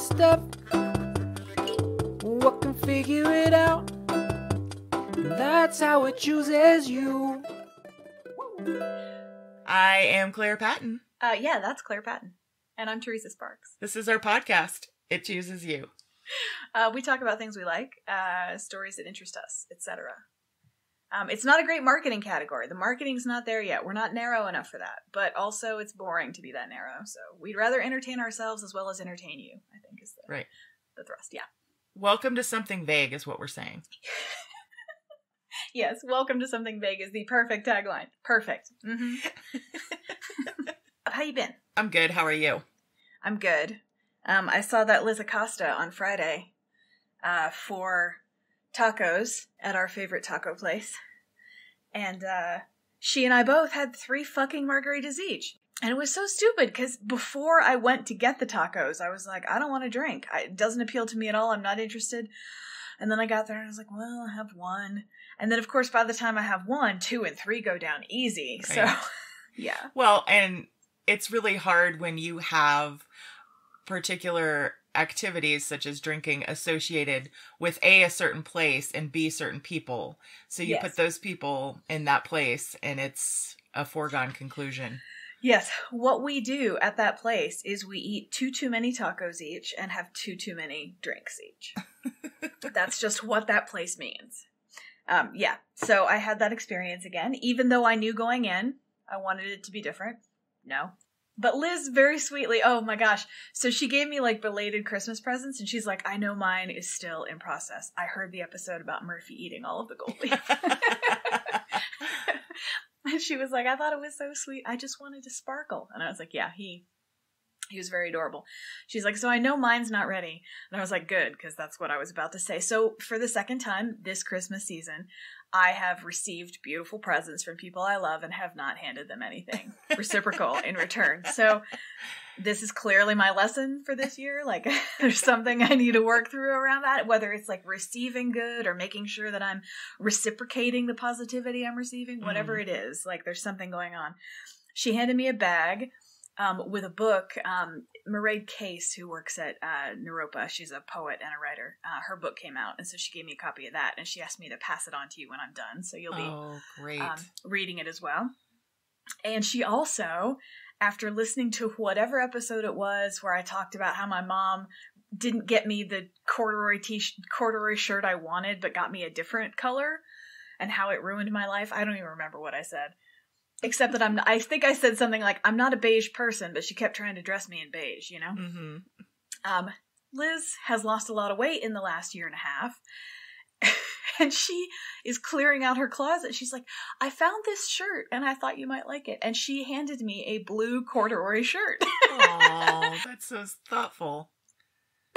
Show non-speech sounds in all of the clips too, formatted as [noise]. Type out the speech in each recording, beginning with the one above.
stuff. What can figure it out? That's how it chooses you. I am Claire Patton. Uh, yeah, that's Claire Patton. And I'm Teresa Sparks. This is our podcast. It chooses you. [laughs] Uh, we talk about things we like, uh, stories that interest us, etc. Um, it's not a great marketing category. The marketing's not there yet. We're not narrow enough for that. But also, it's boring to be that narrow. So we'd rather entertain ourselves as well as entertain you. I think is the Right. the thrust. Yeah. Welcome to something vague, is what we're saying. [laughs] Yes. Welcome to something vague is the perfect tagline. Perfect. hmm [laughs] How you been? I'm good. How are you? I'm good. Um, I saw that Liz Acosta on Friday uh, for tacos at our favorite taco place. And uh, she and I both had three fucking margaritas each. And it was so stupid because before I went to get the tacos, I was like, I don't want to drink. I, it doesn't appeal to me at all. I'm not interested. And then I got there and I was like, well, I have one. And then, of course, by the time I have one, two and three go down easy. So, [laughs] yeah. Well, and it's really hard when you have particular activities such as drinking associated with A, a certain place, and B, certain people. So you Yes. put those people in that place, and it's a foregone conclusion. Yes, what we do at that place is we eat two too many tacos each and have two too many drinks each. [laughs] That's just what that place means. Um, yeah, so I had that experience again, even though I knew going in I wanted it to be different. No. But Liz very sweetly, oh my gosh. So she gave me like belated Christmas presents and she's like, I know mine is still in process. I heard the episode about Murphy eating all of the gold leaf. [laughs] [laughs] she was like, I thought it was so sweet. I just wanted to sparkle. And I was like, yeah, he he was very adorable. She's like, so I know mine's not ready. And I was like, good, because that's what I was about to say. So for the second time this Christmas season, I have received beautiful presents from people I love and have not handed them anything [laughs] reciprocal in return. So this is clearly my lesson for this year. Like [laughs] there's something I need to work through around that, whether it's like receiving good or making sure that I'm reciprocating the positivity I'm receiving, whatever mm. it is. Like there's something going on. She handed me a bag um, with a book. Um, Mairead Case, who works at uh, Naropa, she's a poet and a writer. Uh, her book came out, and so she gave me a copy of that, and she asked me to pass it on to you when I'm done, so you'll be oh, great. um, reading it as well. And she also, after listening to whatever episode it was where I talked about how my mom didn't get me the corduroy t corduroy shirt I wanted, but got me a different color, and how it ruined my life. I don't even remember what I said, except that I'm. I think I said something like, "I'm not a beige person," but she kept trying to dress me in beige. You know. hmm Um, Liz has lost a lot of weight in the last year and a half. [laughs] and she is clearing out her closet. She's like, I found this shirt and I thought you might like it. And she handed me a blue corduroy shirt. [laughs] Oh, that's so thoughtful.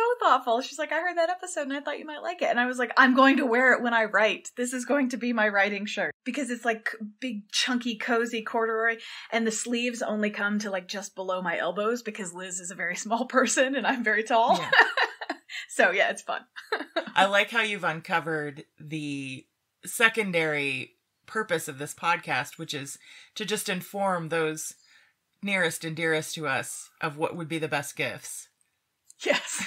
So thoughtful. She's like, I heard that episode and I thought you might like it. And I was like, I'm going to wear it when I write. This is going to be my writing shirt because it's like big, chunky, cozy corduroy. And the sleeves only come to like just below my elbows because Liz is a very [laughs] small person and I'm very tall. Yeah. [laughs] so yeah, it's fun. [laughs] I like how you've uncovered the secondary purpose of this podcast, which is to just inform those nearest and dearest to us of what would be the best gifts. Yes.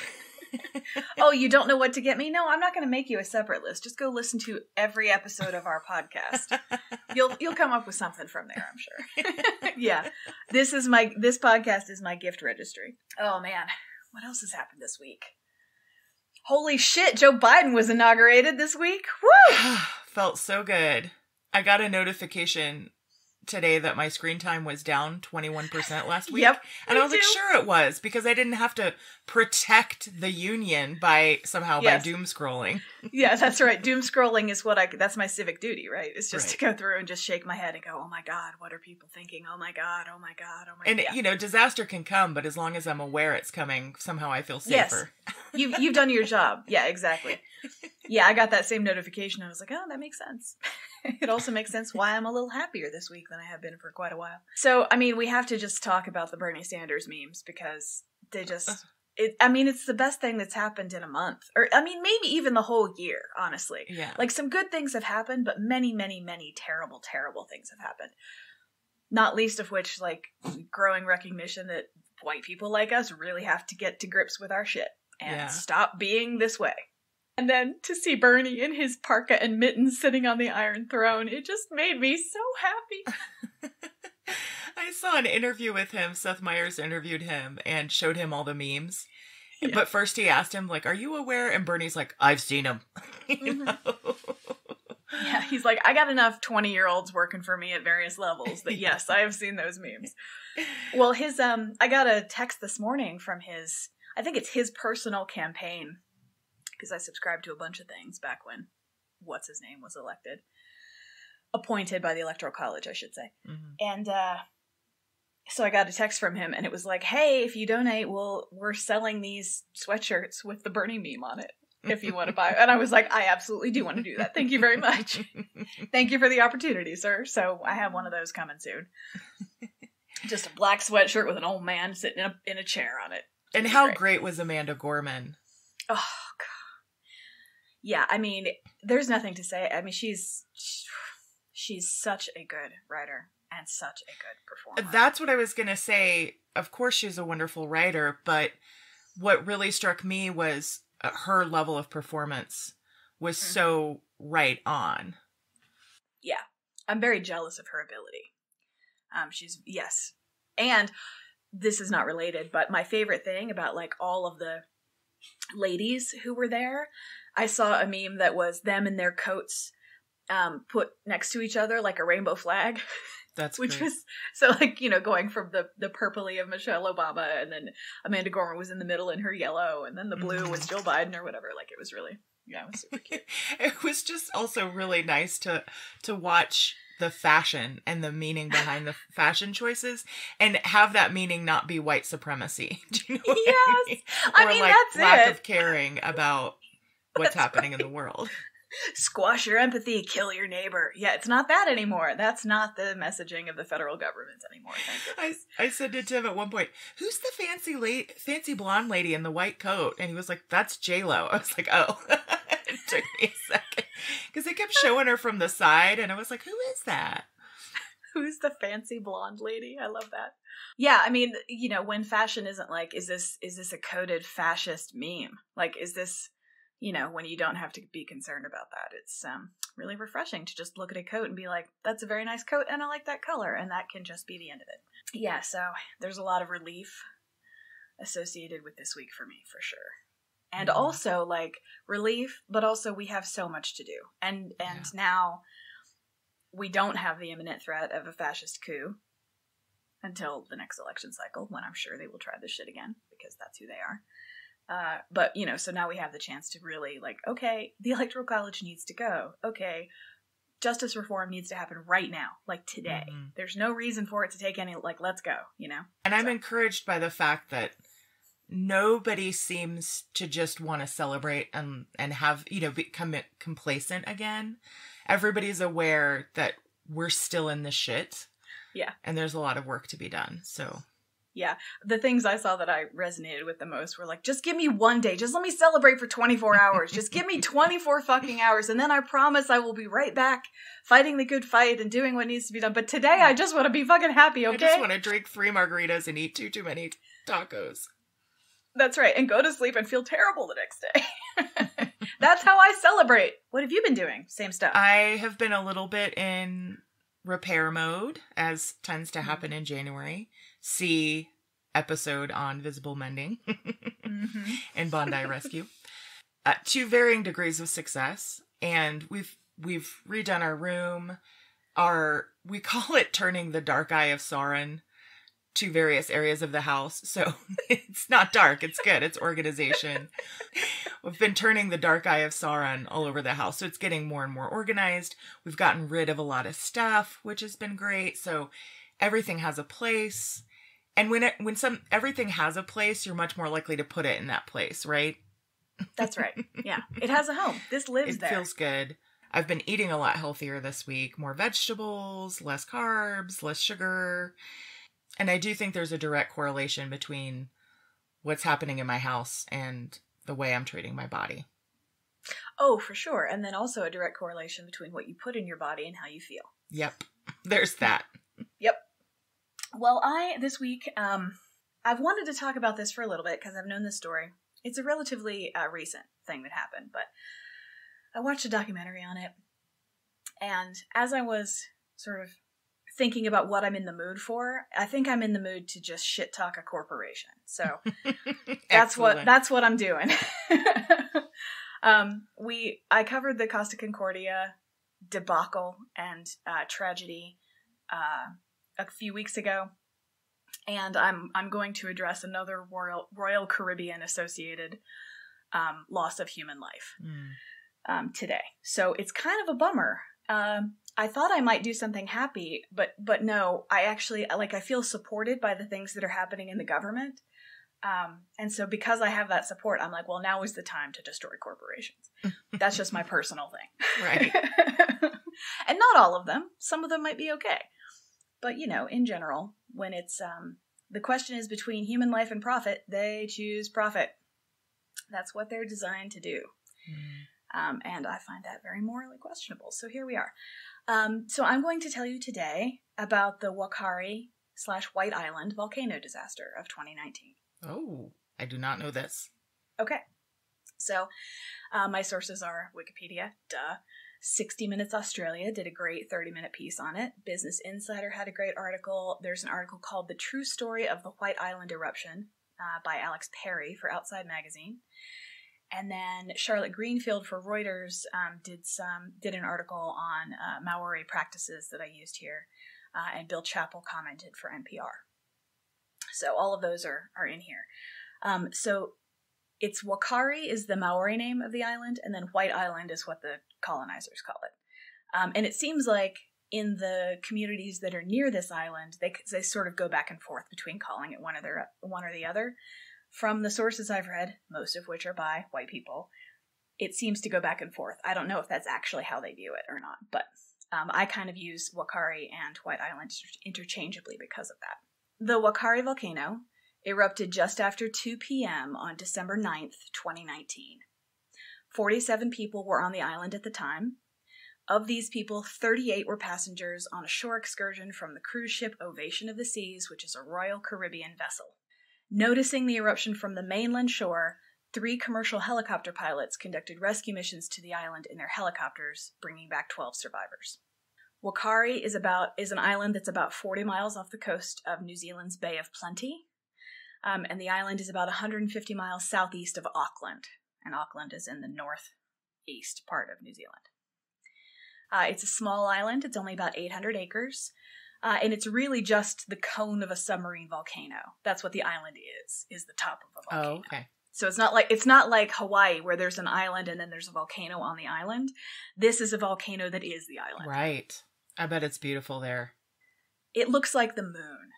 Oh, you don't know what to get me? No, I'm not going to make you a separate list. Just go listen to every episode of our podcast. [laughs] You'll you'll come up with something from there, I'm sure. [laughs] yeah. This is my this podcast is my gift registry. Oh man, what else has happened this week? Holy shit, Joe Biden was inaugurated this week. Woo! [sighs] Felt so good. I got a notification today that my screen time was down 21% last week. Yep, And I was like, sure it was, because I didn't have to protect the union by somehow Yes. by doom scrolling. Yeah, that's right. Doom scrolling is what I that's my civic duty, right? It's just Right. to go through and just shake my head and go, "Oh my god, what are people thinking? Oh my god, oh my god, oh my God. And god." you know, disaster can come, but as long as I'm aware it's coming, somehow I feel Yes. safer. you've you've done your job. Yeah, exactly. [laughs] Yeah, I got that same notification. I was like, oh, that makes sense. [laughs] it also makes sense why I'm a little happier this week than I have been for quite a while. So, I mean, we have to just talk about the Bernie Sanders memes because they just. [sighs] It, I mean, it's the best thing that's happened in a month, or I mean, maybe even the whole year. Honestly, Yeah. like some good things have happened, but many, many, many terrible, terrible things have happened. Not least of which, like growing recognition that white people like us really have to get to grips with our shit. and Yeah. stop being this way. And then to see Bernie in his parka and mittens sitting on the Iron Throne, it just made me so happy. [laughs] I saw an interview with him. Seth Meyers interviewed him and showed him all the memes. Yeah. But first he asked him, like, are you aware? And Bernie's like, I've seen him. [laughs] You Mhm. know? Yeah, he's like, I got enough 20 year olds working for me at various levels that yes, I have seen those memes. Well, his, um, I got a text this morning from his, I think it's his personal campaign, because I subscribed to a bunch of things back when, what's his name was elected. Appointed by the Electoral College, I should say. Mhm. And, uh, so I got a text from him and it was like, hey, if you donate, we'll, we're selling these sweatshirts with the Bernie meme on it if you want to buy. And I was like, I absolutely do want to do that. Thank you very much. [laughs] Thank you for the opportunity, sir. So I have one of those coming soon. [laughs] Just a black sweatshirt with an old man sitting in a, in a chair on it. and how Great. great was Amanda Gorman? Oh god. Yeah, I mean, there's nothing to say. I mean, she's she's such a good writer and such a good performer. That's what I was going to say. Of course, she's a wonderful writer, but what really struck me was uh, her level of performance was Mhm. so right on. Yeah. I'm very jealous of her ability. Um, she's yes, and this is not related, but my favorite thing about like all of the ladies who were there, I saw a meme that was them in their coats um, put next to each other like a rainbow flag, [laughs] That's which great. was so like you know going from the the purpley of Michelle Obama, and then Amanda Gorman was in the middle in her yellow, and then the blue was Mhm. Jill Biden or whatever. Like it was really yeah, it was super cute. [laughs] it was just also really nice to to watch the fashion and the meaning behind the [laughs] fashion choices and have that meaning not be white supremacy. Do you know what I Yes. mean? I mean, like that's lack it. of caring about what's That's happening in the world. squash your empathy, kill your neighbor. Yeah, it's not that anymore. That's not the messaging of the federal government anymore. [laughs] I. I said to Tim at one point, "Who's the fancy lady, fancy blonde lady in the white coat?" And he was like, "That's J Lo." I was like, "Oh." [laughs] it took me a second because they kept showing her from the side, and I was like, "Who is that?" [laughs] Who's the fancy blonde lady? I love that. Yeah, I mean, you know, when fashion isn't like, is this is this a coded fascist meme? Like, is this, you know, when you don't have to be concerned about that? It's um really refreshing to just look at a coat and be like, that's a very nice coat, and I like that color, and that can just be the end of it. Yeah, so there's a lot of relief associated with this week for me, for sure. And Mhm. also like relief, but also we have so much to do. And and Yeah. now we don't have the imminent threat of a fascist coup until the next election cycle, when I'm sure they will try this shit again because that's who they are. Uh, but you know, so now we have the chance to really like, okay, the electoral college needs to go. Okay, justice reform needs to happen right now, like today. Mhm. There's no reason for it to take any. Like, let's go. You know. And I'm encouraged by the fact that nobody seems to just want to celebrate and and have you know become complacent again. Everybody's aware that we're still in the shit. Yeah. And there's a lot of work to be done. So the things I saw that I resonated with the most were like, just give me one day. Just let me celebrate for 24 [laughs] hours. Just give me 24 fucking hours. And then I promise I will be right back fighting the good fight and doing what needs to be done. But today I just want to be fucking happy, okay? I just want to drink three margaritas and eat too too many tacos. That's right. And go to sleep and feel terrible the next day. [laughs] That's how I celebrate. What have you been doing? Same stuff. I have been a little bit in repair mode, as tends to happen in January. See episode on visible mending [laughs] Mhm. and Bondi Rescue. Uh, to varying degrees of success, and we've we've redone our room. Our we [laughs] call it turning the dark eye of Sauron to various areas of the house. So [laughs] it's not dark, it's good. It's organization. We've been turning the dark eye of Sauron all over the house. So it's getting more and more organized. We've gotten rid of a lot of stuff, which has been great. So everything has a place. And when it when some everything has a place, you're much more likely to put it in that place, right? That's right. [laughs] Yeah. It has a home. This lives it there. feels good. I've been eating a lot healthier this week, more vegetables, less carbs, less sugar. And I do think there's a direct correlation between what's happening in my house and the way I'm treating my body. oh, for sure. And then also a direct correlation between what you put in your body and how you feel. Yep. [laughs] There's that. Yep. Well, I this week um I've wanted to talk about this for a little bit because I've known this story it's a relatively uh, recent thing that happened, but I watched a documentary on it, and as I was sort of thinking about what I'm in the mood for, I think I'm in the mood to just shit talk a corporation. So [laughs] that's what that's what I'm doing. [laughs] um, we I covered the Costa Concordia debacle and uh, tragedy uh, a few weeks ago, and I'm I'm going to address another Royal Royal Caribbean associated um, loss of human life Mm. um, today. So it's kind of a bummer. Um, I thought I might do something happy, but but no, I actually like I feel supported by the things that are happening in the government. Um, and so because I have that support, I'm like, well, now is the time to destroy corporations. [laughs] That's just my personal thing. Right. [laughs] and not all of them. Some of them might be okay. But you know, in general, when it's um the question is between human life and profit, they choose profit. That's what they're designed to do. Mm. Um, and I find that very morally questionable. So here we are. Um, so I'm going to tell you today about the Whakaari slash White Island volcano disaster of 2019. Oh, I do not know this. Okay. So uh, my sources are Wikipedia, duh. 60 Minutes Australia did a great 30 minute piece on it. Business Insider had a great article. There's an article called The True Story of the White Island Eruption uh, by Alex Perry for Outside Magazine. And then Charlotte Greenfield for Reuters um, did some did an article on uh, Maori practices that I used here, uh, and Bill Chappell commented for NPR. So all of those are are in here. Um, so it's Whakaari is the Maori name of the island, and then White Island is what the colonizers call it. Um, and it seems like in the communities that are near this island, they they sort of go back and forth between calling it one or the one or the other. From the sources I've read, most of which are by white people, it seems to go back and forth. I don't know if that's actually how they view it or not, but um, I kind of use Whakaari and White Island interchangeably because of that. The Whakaari volcano erupted just after 2 p.m. on December 9th, 2019. 47 people were on the island at the time. Of these people, 38 were passengers on a shore excursion from the cruise ship Ovation of the Seas, which is a Royal Caribbean vessel. Noticing the eruption from the mainland shore, three commercial helicopter pilots conducted rescue missions to the island in their helicopters, bringing back 12 survivors. Whakaari is about is an island that's about 40 miles off the coast of New Zealand's Bay of Plenty, um, and the island is about 150 miles southeast of Auckland, and Auckland is in the northeast part of New Zealand. Uh, it's a small island; it's only about 800 acres, uh, and it's really just the cone of a submarine volcano. That's what the island is: is the top of a volcano. Oh, okay. So it's not like it's not like Hawaii where there's an island and then there's a volcano on the island. This is a volcano that is the island. Right. I bet it's beautiful there. It looks like the moon.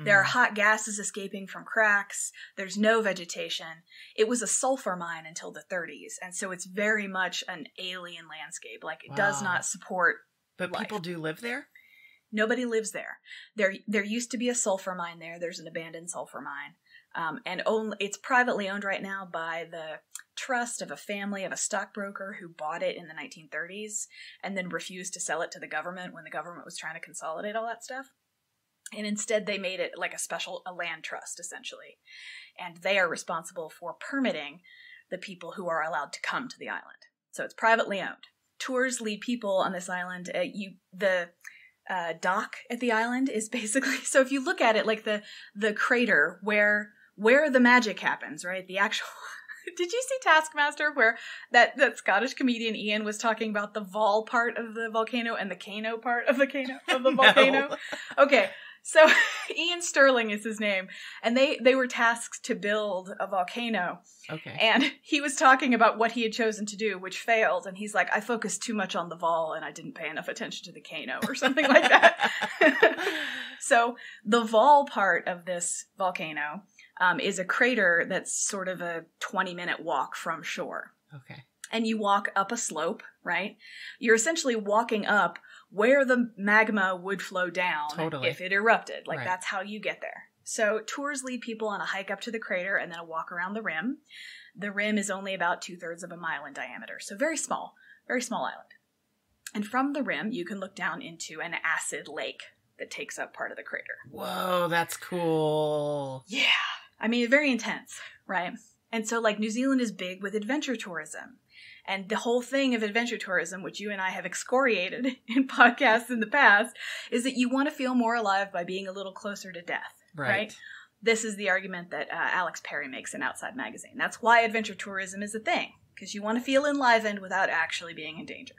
There are Mm. hot gases escaping from cracks. There's no vegetation. It was a sulfur mine until the 30s, and so it's very much an alien landscape. Like it does not support But life. people do live there? Nobody lives there. There there used to be a sulfur mine there. There's an abandoned sulfur mine. Um, and only it's privately owned right now by the trust of a family of a stockbroker who bought it in the 1930s and then refused to sell it to the government when the government was trying to consolidate all that stuff. And instead, they made it like a special a land trust essentially, and they are responsible for permitting the people who are allowed to come to the island. So it's privately owned. Tours lead people on this island. Uh, you the uh, dock at the island is [laughs] basically so if you look at it like the the crater where where the magic happens, right? The actual. [laughs] Did you see Taskmaster where that that Scottish comedian Iain was talking about the vol part of the volcano and the Kano part of the Kano of the [laughs] No. volcano? Okay, so [laughs] Iain Stirling is his name, and they they were tasked to build a volcano, Okay. and he was talking about what he had chosen to do, which failed, and he's like, I focused too much on the vol, and I didn't pay enough attention to the Kano, or something like that. [laughs] so the vol part of this volcano um, is a crater that's sort of a 20 minute walk from shore okay. and you walk up a slope, right? You're essentially walking up where the magma would flow down Totally. if it erupted. Like Right. that's how you get there. So tours lead people on a hike up to the crater and then a walk around the rim. The rim is only about two thirds of a mile in diameter, so very small, very small island. And from the rim, you can look down into an acid lake that takes up part of the crater. Whoa, that's cool. Yeah. I mean, very intense, right? And so, like, New Zealand is big with adventure tourism. And the whole thing of adventure tourism, which you and I have excoriated [laughs] in podcasts in the past, is that you want to feel more alive by being a little closer to death. Right. right? This is the argument that uh, Alex Perry makes in Outside Magazine. That's why adventure tourism is a thing, because you want to feel enlivened without actually being in danger.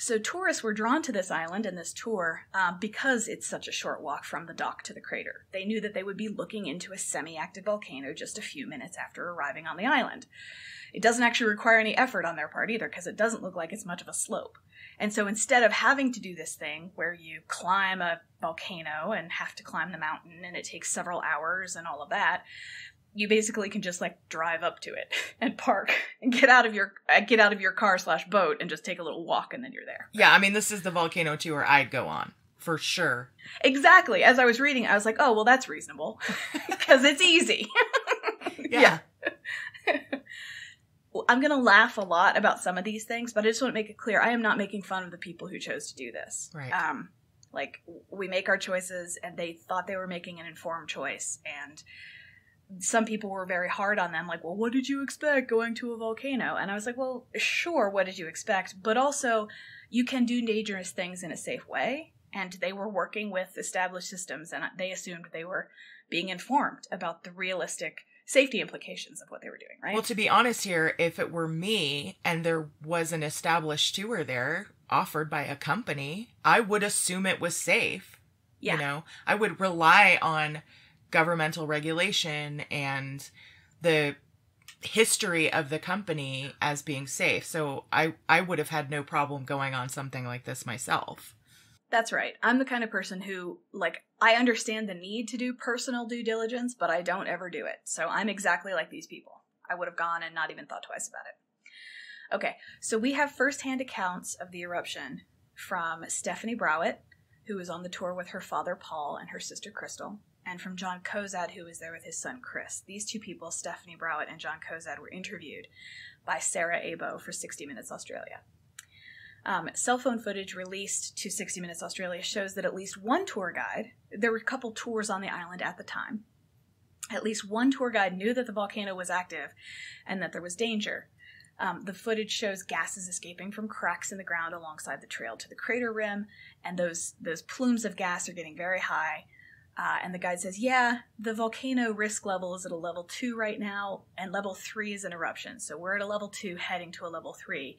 So tourists were drawn to this island and this tour uh, because it's such a short walk from the dock to the crater. They knew that they would be looking into a semi-active volcano just a few minutes after arriving on the island. It doesn't actually require any effort on their part either because it doesn't look like it's much of a slope. And so instead of having to do this thing where you climb a volcano and have to climb the mountain and it takes several hours and all of that, you basically can just like drive up to it [laughs] and park [laughs] and get out of your uh, get out of your car slash boat and just take a little walk and then you're there. Yeah, I mean, this is the volcano tour I'd go on for sure. Exactly. As I was reading, I was like, oh well, that's reasonable [laughs] because it's easy. Yeah. Well, I'm going to laugh a lot about some of these things, but I just want to make it clear I am not making fun of the people who chose to do this. Right. Um, like, we make our choices, and they thought they were making an informed choice. And some people were very hard on them, like, well, what did you expect going to a volcano? And I was like, well, sure, what did you expect? But also, you can do dangerous things in a safe way. And they were working with established systems, and they assumed they were being informed about the realistic safety implications of what they were doing, right? Well, to be honest here, if it were me and there was an established tour there offered by a company, I would assume it was safe. yeah. You know, I would rely on governmental regulation and the history of the company as being safe. So I I would have had no problem going on something like this myself. That's right. I'm the kind of person who, like, I understand the need to do personal due diligence, but I don't ever do it. So I'm exactly like these people. I would have gone and not even thought twice about it. Okay, so we have firsthand accounts of the eruption from Stephanie Browitt, who was on the tour with her father Paul and her sister Crystal, and from John Kozad, who was there with his son Chris. These two people, Stephanie Browitt and John Kozad, were interviewed by Sarah Abo for 60 Minutes Australia. Um, cell phone footage released to 60 Minutes Australia shows that at least one tour guide, there were a couple tours on the island at the time, at least one tour guide knew that the volcano was active and that there was danger. Um, the footage shows gases escaping from cracks in the ground alongside the trail to the crater rim, and those those plumes of gas are getting very high. Uh, and the guide says, "Yeah, the volcano risk level is at a level two right now, and level three is an eruption. So we're at a level two, heading to a level three.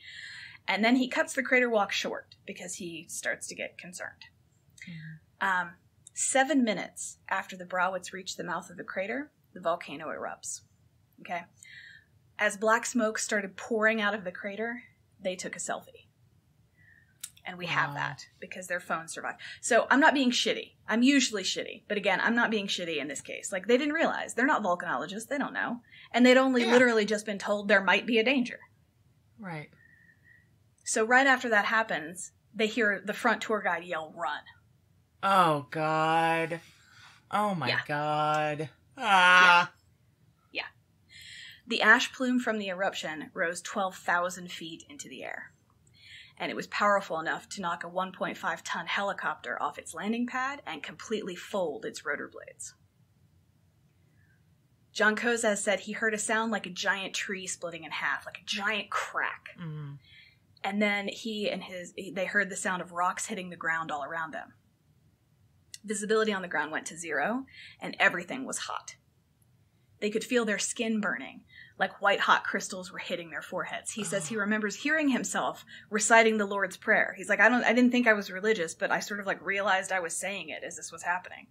And then he cuts the crater walk short because he starts to get concerned. Um, seven minutes after the Browitts reach the mouth of the crater, the volcano erupts. Okay. As black smoke started pouring out of the crater, they took a selfie. And we have Wow. that because their phones survived. So I'm not being shitty. I'm usually shitty. But again, I'm not being shitty in this case. Like, they didn't realize. They're not volcanologists. They don't know. And they'd only Yeah. literally just been told there might be a danger. Right. So right after that happens, they hear the front tour guide yell, run. Oh God. Oh my Yeah. God. Ah. Yeah. The ash plume from the eruption rose 12,000 feet into the air. And it was powerful enough to knock a 1.5 ton helicopter off its landing pad and completely fold its rotor blades. John Kozad said he heard a sound like a giant tree splitting in half, like a giant crack. Mm. And then he and his they heard the sound of rocks hitting the ground all around them. Visibility on the ground went to zero, and everything was hot. They could feel their skin burning, like white hot crystals were hitting their foreheads. He says he remembers hearing himself reciting the Lord's Prayer. He's like, I don't I didn't think I was religious, but I sort of like realized I was saying it as this was happening.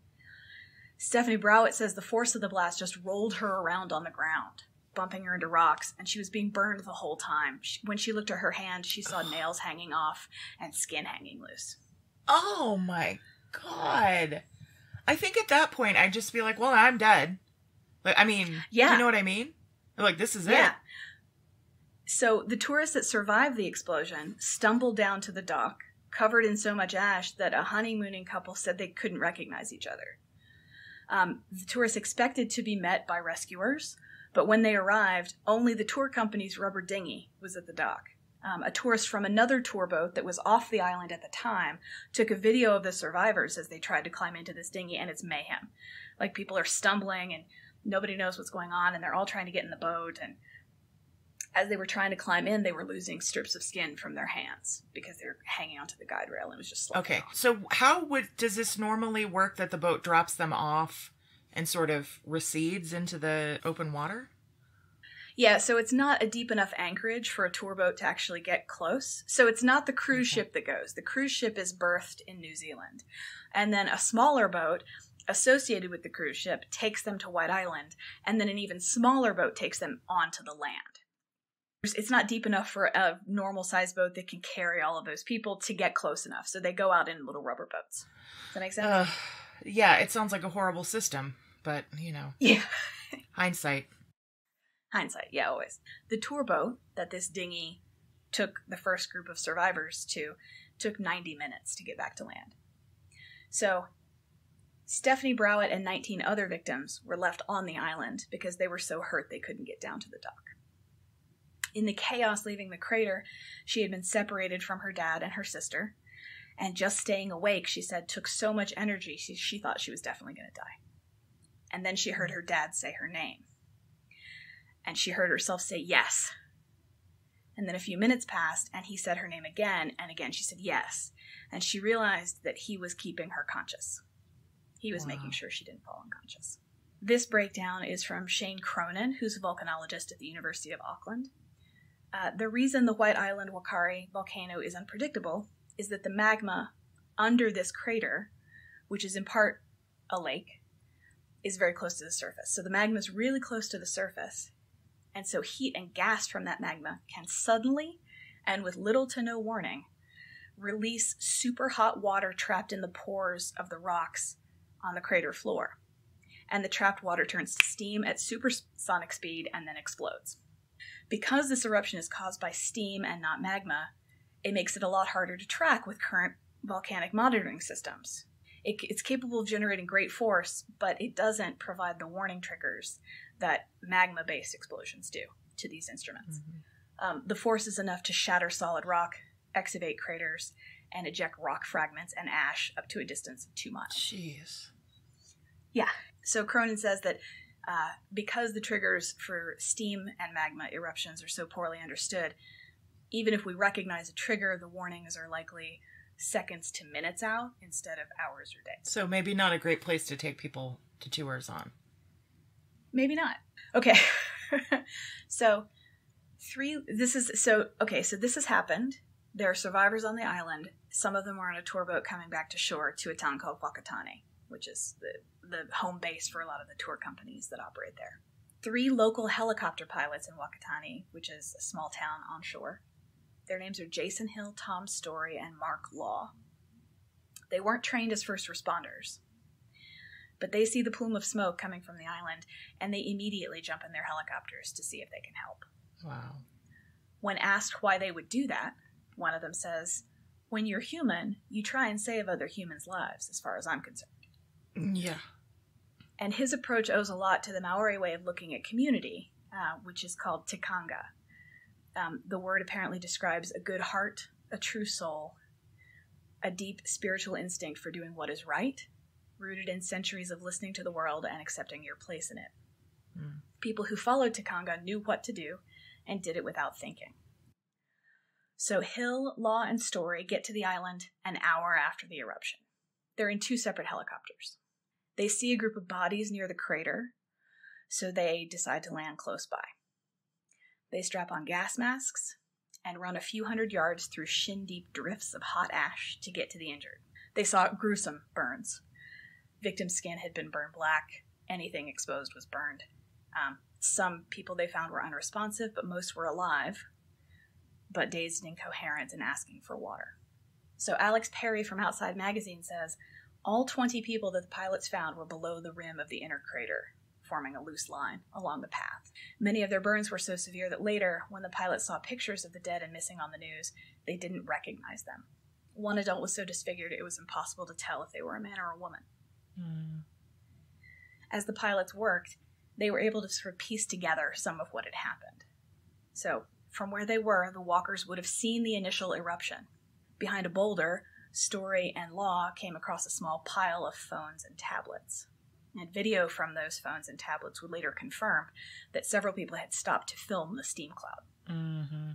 Stephanie Browitt says the force of the blast just rolled her around on the ground, bumping her into rocks, and she was being burned the whole time. She, when she looked at her hand, she saw [sighs] nails hanging off and skin hanging loose. Oh my God. I think at that point I'd just be like, well, I'm dead. Like, I mean, Yeah. you know what I mean? Like, this is Yeah. it. So the tourists that survived the explosion stumbled down to the dock, covered in so much ash that a honeymooning couple said they couldn't recognize each other. Um, the tourists expected to be met by rescuers, but when they arrived, only the tour company's rubber dinghy was at the dock. Um, a tourist from another tour boat that was off the island at the time took a video of the survivors as they tried to climb into this dinghy, and it's mayhem. Like people are stumbling and Nobody knows what's going on, and they're all trying to get in the boat. And as they were trying to climb in, they were losing strips of skin from their hands because they were hanging onto the guide rail and it was just Okay. off. So how would does this normally work that the boat drops them off and sort of recedes into the open water? Yeah, so it's not a deep enough anchorage for a tour boat to actually get close. So it's not the cruise Okay. ship that goes. The cruise ship is berthed in New Zealand. And then a smaller boat associated with the cruise ship takes them to White Island, and then an even smaller boat takes them onto the land. It's not deep enough for a normal sized boat that can carry all of those people to get close enough. So they go out in little rubber boats. Does that make sense? Uh, yeah, it sounds like a horrible system, but you know, [laughs] yeah. hindsight. Hindsight, yeah, always. The tour boat that this dinghy took the first group of survivors to took 90 minutes to get back to land. So, Stephanie Browitt and 19 other victims were left on the island because they were so hurt they couldn't get down to the dock. In the chaos leaving the crater, she had been separated from her dad and her sister, and just staying awake, she said, took so much energy she, she thought she was definitely going to die. And then she heard her dad say her name and she heard herself say yes. And then a few minutes passed, and he said her name again, and again she said yes. And she realized that he was keeping her conscious. He was Wow. making sure she didn't fall unconscious. This breakdown is from Shane Cronin, who's a volcanologist at the University of Auckland. Uh, the reason the White Island Whakaari volcano is unpredictable is that the magma under this crater, which is in part a lake, is very close to the surface. So the magma is really close to the surface, and so heat and gas from that magma can suddenly and with little to no warning release super hot water trapped in the pores of the rocks on the crater floor. And the trapped water turns to steam at supersonic speed and then explodes. Because this eruption is caused by steam and not magma, it makes it a lot harder to track with current volcanic monitoring systems. It, it's capable of generating great force, but it doesn't provide the warning triggers that magma based explosions do to these instruments. Um, the force is enough to shatter solid rock, excavate craters, and eject rock fragments and ash up to a distance of two miles. Jeez. Yeah. So Cronin says that uh, because the triggers for steam and magma eruptions are so poorly understood, even if we recognize a trigger, the warnings are likely seconds to minutes out instead of hours or days. So maybe not a great place to take people to tours on. Maybe not. Okay. [laughs] so three this is so okay, so this has happened. There are survivors on the island. Some of them are on a tour boat coming back to shore to a town called Whakatane, which is the, the home base for a lot of the tour companies that operate there. Three local helicopter pilots in Whakatane, which is a small town on shore. Their names are Jason Hill, Tom Story, and Mark Law. They weren't trained as first responders, but they see the plume of smoke coming from the island and they immediately jump in their helicopters to see if they can help. Wow. When asked why they would do that, one of them says, When you're human, you try and save other humans' lives, as far as I'm concerned. Yeah. And his approach owes a lot to the Maori way of looking at community, uh, which is called tikanga. Um, the word apparently describes a good heart, a true soul, a deep spiritual instinct for doing what is right, rooted in centuries of listening to the world and accepting your place in it. Mm. People who followed tikanga knew what to do and did it without thinking. So Hill, Law, and Story get to the island an hour after the eruption. They're in two separate helicopters. They see a group of bodies near the crater, so they decide to land close by. They strap on gas masks and run a few hundred yards through shin deep drifts of hot ash to get to the injured. They saw gruesome burns. Victim's skin had been burned black, anything exposed was burned. Um, some people they found were unresponsive, but most were alive, but dazed and incoherent and asking for water. So Alex Perry from Outside Magazine says all 20 people that the pilots found were below the rim of the inner crater, forming a loose line along the path. Many of their burns were so severe that later, when the pilots saw pictures of the dead and missing on the news, they didn't recognize them. One adult was so disfigured it was impossible to tell if they were a man or a woman. Mm. As the pilots worked, they were able to sort of piece together some of what had happened. So, from where they were, the walkers would have seen the initial eruption. Behind a boulder, Story and Law came across a small pile of phones and tablets. And video from those phones and tablets would later confirm that several people had stopped to film the steam cloud. Mm-hmm.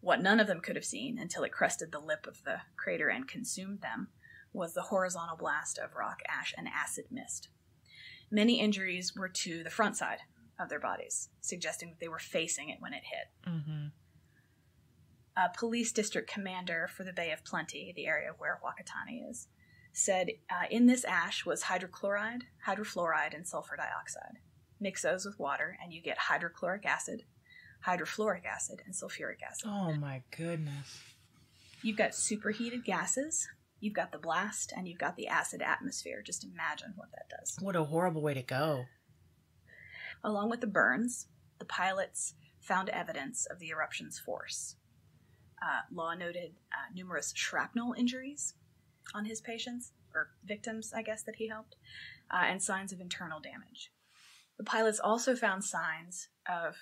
What none of them could have seen until it crested the lip of the crater and consumed them was the horizontal blast of rock ash and acid mist. Many injuries were to the front side of their bodies, suggesting that they were facing it when it hit. Mm-hmm. A police district commander for the Bay of Plenty, the area where Whakatane is, said uh, in this ash was hydrochloride, hydrofluoride, and sulfur dioxide. Mix those with water, and you get hydrochloric acid, hydrofluoric acid, and sulfuric acid. Oh my goodness. You've got superheated gases, you've got the blast, and you've got the acid atmosphere. Just imagine what that does. What a horrible way to go. Along with the burns, the pilots found evidence of the eruption's force. Uh, Law noted uh, numerous shrapnel injuries on his patients, or victims, I guess, that he helped, uh, and signs of internal damage. The pilots also found signs of,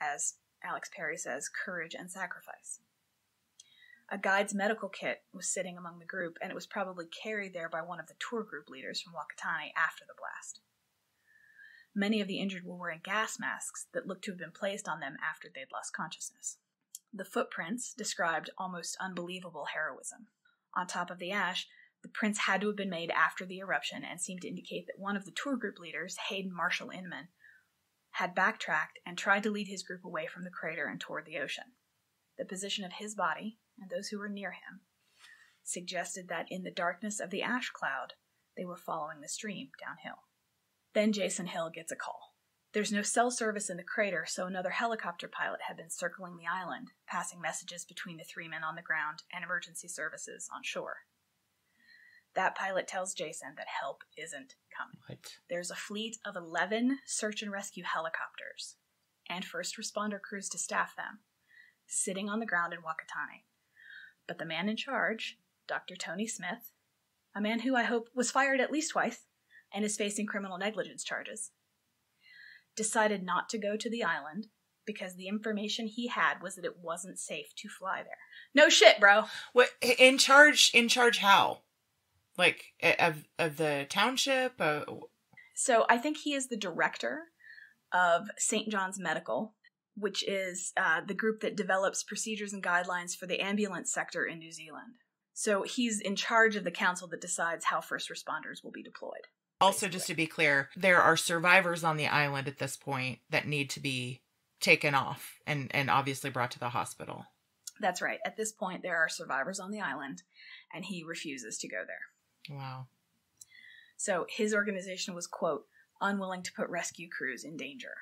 as Alex Perry says, courage and sacrifice. A guide's medical kit was sitting among the group, and it was probably carried there by one of the tour group leaders from Whakatane after the blast. Many of the injured were wearing gas masks that looked to have been placed on them after they'd lost consciousness. The footprints described almost unbelievable heroism. On top of the ash, the prints had to have been made after the eruption and seemed to indicate that one of the tour group leaders, Hayden Marshall Inman, had backtracked and tried to lead his group away from the crater and toward the ocean. The position of his body and those who were near him suggested that in the darkness of the ash cloud, they were following the stream downhill. Then Jason Hill gets a call. There's no cell service in the crater, so another helicopter pilot had been circling the island, passing messages between the three men on the ground and emergency services on shore. That pilot tells Jason that help isn't coming. What? There's a fleet of 11 search and rescue helicopters and first responder crews to staff them, sitting on the ground in Whakatane. But the man in charge, Dr. Tony Smith, a man who I hope was fired at least twice and is facing criminal negligence charges, decided not to go to the island because the information he had was that it wasn't safe to fly there. No shit, bro. What in charge? In charge? How? Like of of the township? Uh, So I think he is the director of St. John's Medical, which is uh, the group that develops procedures and guidelines for the ambulance sector in New Zealand. So he's in charge of the council that decides how first responders will be deployed. Also, just to be clear, there are survivors on the island at this point that need to be taken off and and obviously brought to the hospital. That's right. At this point, there are survivors on the island, and he refuses to go there. Wow. So his organization was, quote, unwilling to put rescue crews in danger.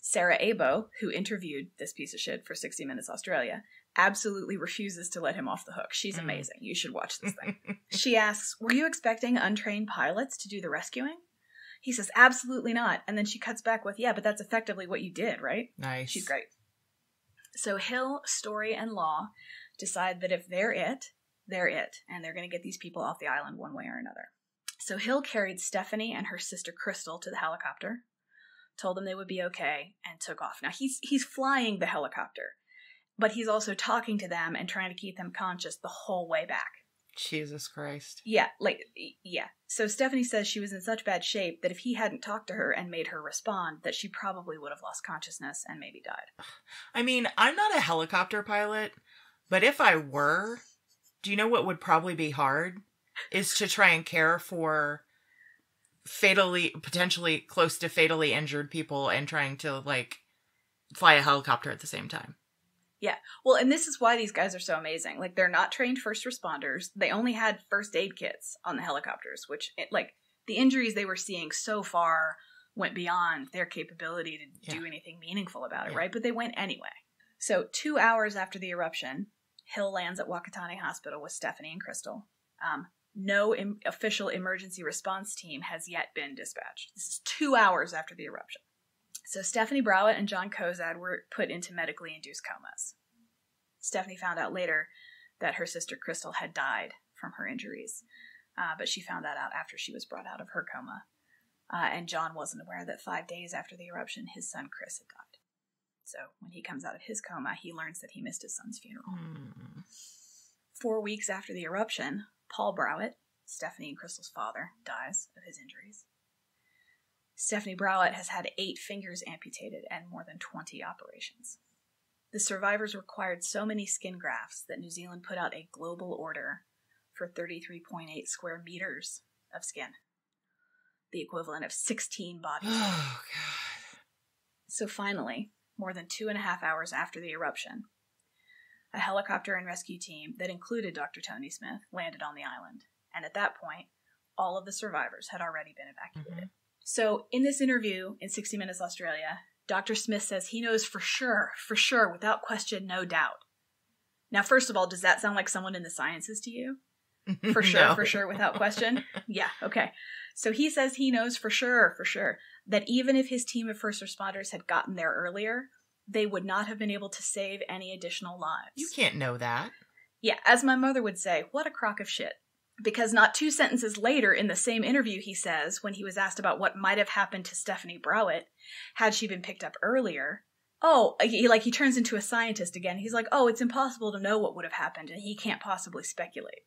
Sarah Abo, who interviewed this piece of shit for 60 Minutes Australia, absolutely refuses to let him off the hook. She's Mm. amazing. You should watch this thing. [laughs] she asks, Were you expecting untrained pilots to do the rescuing? He says, Absolutely not. And then she cuts back with, Yeah, but that's effectively what you did, right? nice. She's great. So Hill, Story, and Law decide that if they're it, they're it, and they're going to get these people off the island one way or another. So Hill carried Stephanie and her sister Crystal to the helicopter, told them they would be okay, and took off. Now he's he's flying the helicopter, but he's also talking to them and trying to keep them conscious the whole way back. Jesus Christ. Yeah, like yeah. So Stephanie says she was in such bad shape that if he hadn't talked to her and made her respond, that she probably would have lost consciousness and maybe died. I mean, I'm not a helicopter pilot, but if I were, do you know what would probably be hard? Is to try and care for fatally, potentially close to fatally injured people and trying to, like, fly a helicopter at the same time. Well, and this is why these guys are so amazing. Like they're not trained first responders. They only had first aid kits on the helicopters, which it, like the injuries they were seeing so far went beyond their capability to do anything meaningful about it, Yeah. right? But they went anyway. So, 2 hours after the eruption, Hill lands at Whakatane Hospital with Stephanie and Crystal. Um, no Im- official emergency response team has yet been dispatched. This is 2 hours after the eruption. So Stephanie Browitt and John Kozad were put into medically induced comas. Stephanie found out later that her sister Crystal had died from her injuries, uh, but she found that out after she was brought out of her coma. Uh, and John wasn't aware that five days after the eruption, his son Chris had died. So when he comes out of his coma, he learns that he missed his son's funeral. Hmm. Four weeks after the eruption, Paul Browitt, Stephanie and Crystal's father, dies of his injuries. Stephanie Browitt has had eight fingers amputated and more than 20 operations. The survivors required so many skin grafts that New Zealand put out a global order for 33.8 square meters of skin, the equivalent of 16 [sighs] bodies. Oh god. So finally, more than two and a half hours after the eruption, a helicopter and rescue team that included Dr. Tony Smith landed on the island. And at that point, all of the survivors had already been evacuated. Mm-hmm. So, in this interview in 60 Minutes Australia, Dr. Smith says he knows for sure, for sure, without question, no doubt. Now, first of all, does that sound like someone in the sciences to you? [laughs] For sure, No. for sure, without question? [laughs] Yeah, okay. So he says he knows for sure, for sure, that even if his team of first responders had gotten there earlier, they would not have been able to save any additional lives. You can't know that. Yeah, as my mother would say, what a crock of shit. Because not two sentences later in the same interview, he says, when he was asked about what might have happened to Stephanie Browitt had she been picked up earlier, oh, uh, he, like he turns into a scientist again. He's like, oh, it's impossible to know what would have happened, and he can't possibly speculate.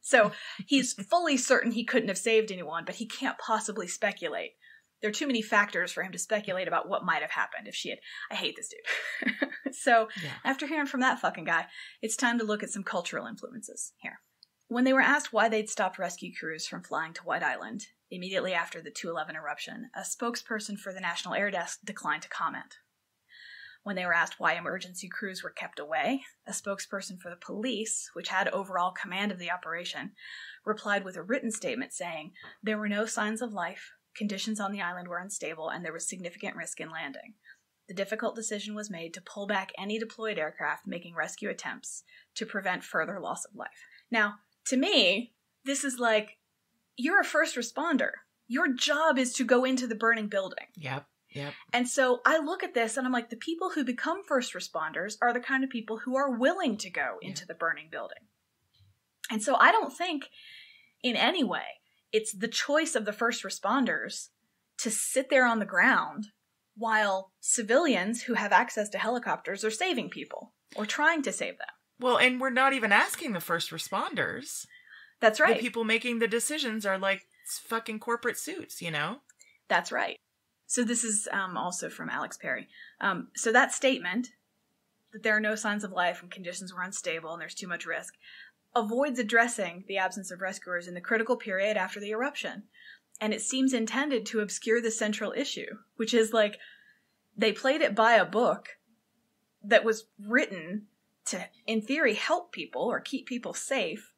So he's [laughs] fully certain he couldn't have saved anyone, but he can't possibly speculate. There are too many factors for him to speculate about what might have happened if she had. I hate this dude. [laughs] so Yeah. after hearing from that fucking guy, it's time to look at some cultural influences here. When they were asked why they'd stopped rescue crews from flying to White Island immediately after the 211 eruption, a spokesperson for the National Air Desk declined to comment. When they were asked why emergency crews were kept away, a spokesperson for the police, which had overall command of the operation, replied with a written statement saying there were no signs of life, conditions on the island were unstable, and there was significant risk in landing. The difficult decision was made to pull back any deployed aircraft making rescue attempts to prevent further loss of life. Now, to me, this is like you're a first responder. Your job is to go into the burning building. Yep. Yep. And so I look at this and I'm like, the people who become first responders are the kind of people who are willing to go into the burning building. And so I don't think in any way it's the choice of the first responders to sit there on the ground while civilians who have access to helicopters are saving people or trying to save them. Well, and we're not even asking the first responders. That's right. The people making the decisions are like fucking corporate suits, you know? That's right. So this is um, also from Alex Perry. Um, so that statement that there are no signs of life and conditions were unstable and there's too much risk avoids addressing the absence of rescuers in the critical period after the eruption. And it seems intended to obscure the central issue, which is like they played it by a book that was written to, in theory, help people or keep people safe.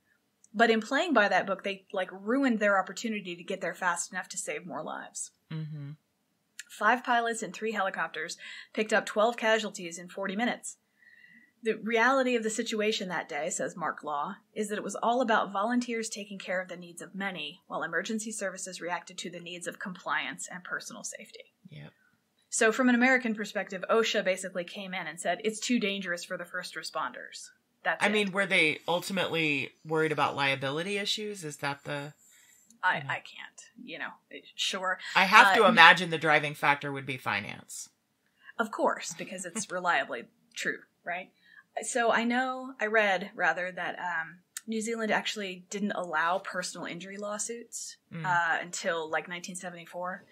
But in playing by that book, they like ruined their opportunity to get there fast enough to save more lives. Mm-hmm. Five pilots and three helicopters picked up 12 casualties in 40 minutes. The reality of the situation that day, says Mark Law, is that it was all about volunteers taking care of the needs of many, while emergency services reacted to the needs of compliance and personal safety. Yep. So, from an American perspective, OSHA basically came in and said it's too dangerous for the first responders. That's I it. mean, were they ultimately worried about liability issues? Is that the. I, I can't, you know, sure. I have Uh, to no. imagine the driving factor would be finance. Of course, because it's [laughs] reliably true, right? So I know, I read rather that um, New Zealand actually didn't allow personal injury lawsuits Mm. uh, until like 1974.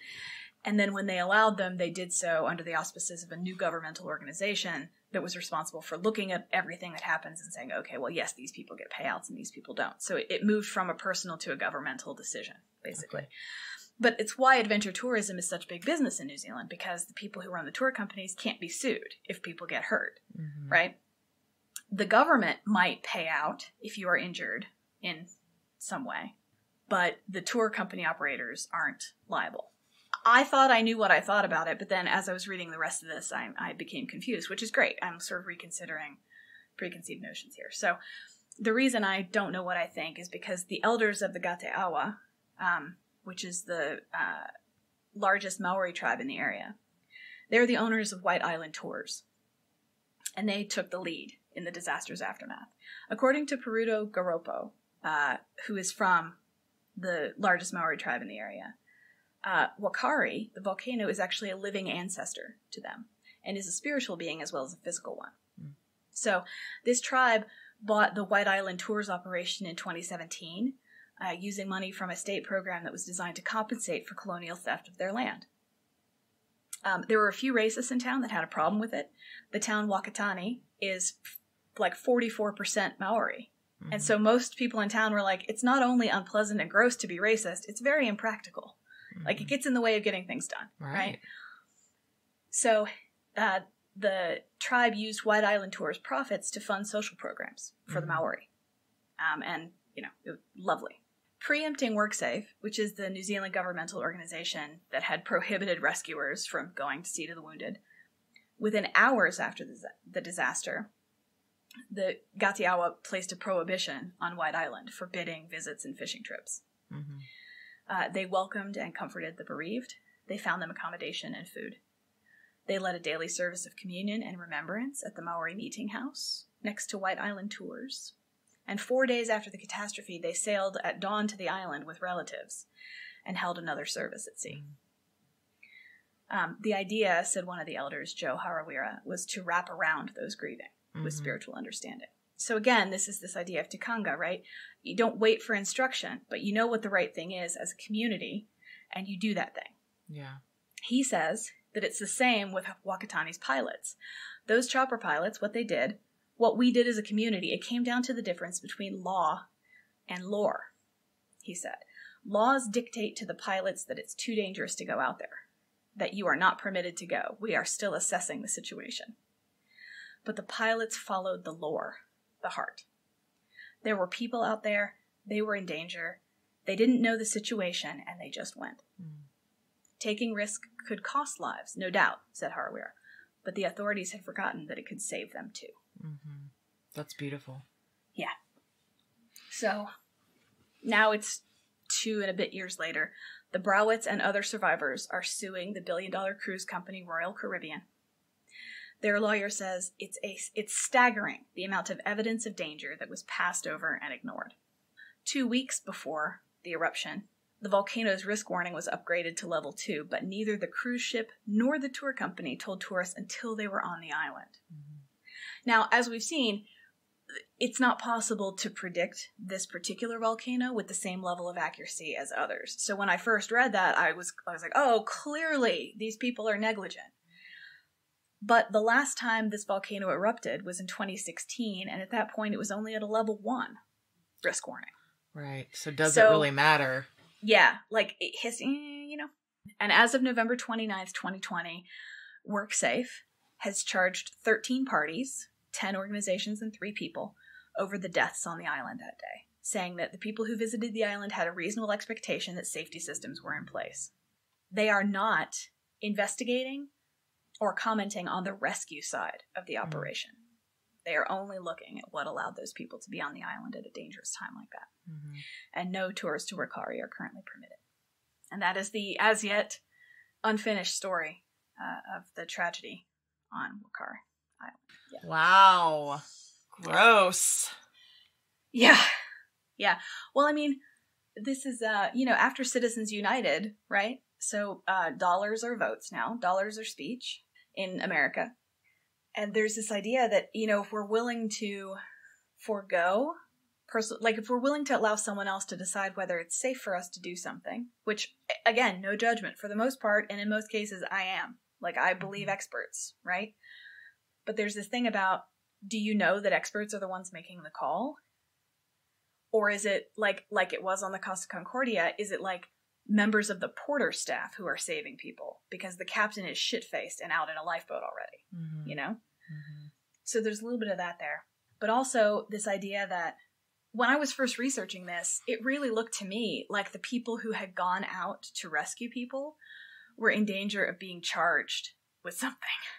And then when they allowed them, they did so under the auspices of a new governmental organization that was responsible for looking at everything that happens and saying, okay, well, yes, these people get payouts and these people don't. So it, it moved from a personal to a governmental decision, basically. Okay. But it's why adventure tourism is such big business in New Zealand because the people who run the tour companies can't be sued if people get hurt, Mhm. right? The government might pay out if you are injured in some way, but the tour company operators aren't liable. I thought I knew what I thought about it, but then as I was reading the rest of this, I, I became confused, which is great. I'm sort of reconsidering preconceived notions here. So the reason I don't know what I think is because the elders of the Ngati Awa, um, which is the uh, largest Maori tribe in the area, they're the owners of White Island Tours, and they took the lead in the disaster's aftermath. According to Pouroto Ngaropo, uh, who is from the largest Maori tribe in the area, uh, Whakaari, the volcano, is actually a living ancestor to them and is a spiritual being as well as a physical one. Mm. So, this tribe bought the White Island Tours operation in 2017 uh, using money from a state program that was designed to compensate for colonial theft of their land. Um, there were a few racists in town that had a problem with it. The town Whakatane is f- like 44% Maori. Mm-hmm. And so most people in town were like, it's not only unpleasant and gross to be racist, it's very impractical. Like it gets in the way of getting things done. right. right? So uh, the tribe used White Island Tour's profits to fund social programs for the Mhm. Maori. Um, and, you know, it was lovely. Preempting WorkSafe, which is the New Zealand governmental organization that had prohibited rescuers from going to see to the wounded, within hours after the, the disaster, the Ngati Awa placed a prohibition on White Island forbidding visits and fishing trips. Mhm. Uh, they welcomed and comforted the bereaved. They found them accommodation and food. They led a daily service of communion and remembrance at the Maori Meeting House next to White Island Tours. And four days after the catastrophe, they sailed at dawn to the island with relatives and held another service at sea. Um, the idea, said one of the elders, Joe Harawira, was to wrap around those grieving with Mhm. spiritual understanding. So again, this is this idea of tikanga, right? You don't wait for instruction, but you know what the right thing is as a community, and you do that thing. Yeah. He says that it's the same with Whakatane's pilots. Those chopper pilots, what they did, what we did as a community, it came down to the difference between law and lore. He said, laws dictate to the pilots that it's too dangerous to go out there, that you are not permitted to go. We are still assessing the situation. But the pilots followed the lore, the heart. There were people out there, they were in danger, they didn't know the situation, and they just went. Mm. Taking risk could cost lives, no doubt, said Harawira, but the authorities had forgotten that it could save them too. Mhm. That's beautiful. Yeah. So now it's two and a bit years later. The Browitts and other survivors are suing the billion dollar cruise company Royal Caribbean. Their lawyer says it's a, it's staggering the amount of evidence of danger that was passed over and ignored. Two weeks before the eruption, the volcano's risk warning was upgraded to level 2, but neither the cruise ship nor the tour company told tourists until they were on the island. Mm-hmm. Now, as we've seen, it's not possible to predict this particular volcano with the same level of accuracy as others. So when I first read that, I was I was like, "Oh, clearly these people are negligent." But the last time this volcano erupted was in 2016, and at that point it was only at a level 1 risk warning. Right. So does So- it really matter? Yeah, like it his, eh, you know. And as of November 29th, 2020, WorkSafe has charged 13 parties, 10 organizations, and 3 people over the deaths on the island that day, saying that the people who visited the island had a reasonable expectation that safety systems were in place. They are not investigating or commenting on the rescue side of the operation. They are only looking at what allowed those people to be on the island at a dangerous time like that Mhm. and no tours to Whakaari are currently permitted. And that is the as yet unfinished story uh, of the tragedy on Whakaari Island. Wow. Gross. Yeah. Yeah. Well, I mean, this is, uh, you know, after Citizens United, right? So uh, dollars are votes now, dollars are speech in America. And there's this idea that, you know, if we're willing to forego personal, like if we're willing to allow someone else to decide whether it's safe for us to do something, which, again, no judgment for the most part, and in most cases, I am. Like, I believe mm-hmm. experts, right? But there's this thing about do you know that experts are the ones making the call? Or is it like like it was on the Costa Concordia? Is it like members of the porter staff who are saving people because the captain is shit faced and out in a lifeboat already? Mhm. You know. Mhm. So there's a little bit of that there, but also this idea that when I was first researching this, it really looked to me like the people who had gone out to rescue people were in danger of being charged with something. [laughs]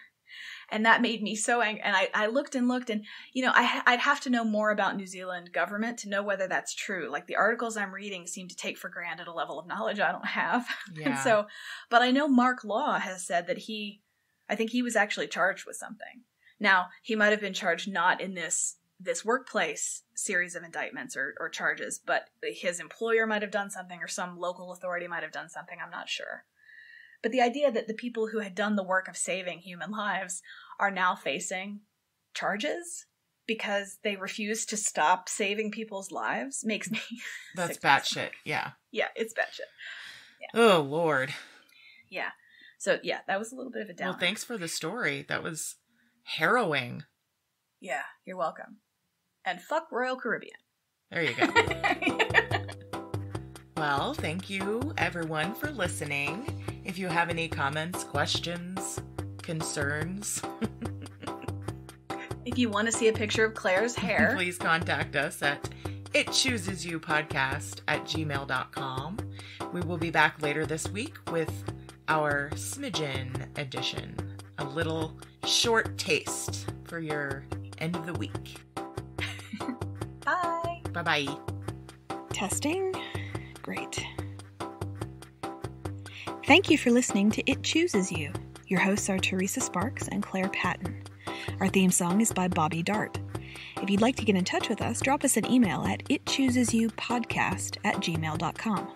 And that made me so angry. And I, I looked and looked, and you know, I, I'd have to know more about New Zealand government to know whether that's true. Like the articles I'm reading seem to take for granted a level of knowledge I don't have. [laughs] Yeah. And so, but I know Mark Law has said that he, I think he was actually charged with something. Now, he might have been charged not in this this workplace series of indictments or, or charges, but his employer might have done something or some local authority might have done something, I'm not sure. But the idea that the people who had done the work of saving human lives are now facing charges because they refuse to stop saving people's lives makes me. [laughs] That's batshit. Yeah. Yeah, it's batshit. Oh Lord. Yeah. So yeah, that was a little bit of a down. Well, thanks for the story. That was harrowing. Yeah, you're welcome. And fuck Royal Caribbean. There you go. [laughs] well, thank you everyone for listening. If you have any comments, questions, concerns, if you want to see a picture of Claire's hair, [laughs] please contact us at it chooses you podcast at gmail.com. We will be back later this week with our smidgen edition, a little short taste for your end of the week. [laughs] bye. Bye bye. Testing? Great. Thank you for listening to It Chooses You. Your hosts are Teresa Sparks and Claire Patton. Our theme song is by Bobby Dart. If you'd like to get in touch with us, drop us an email at itchoosesyoupodcast at gmail.com.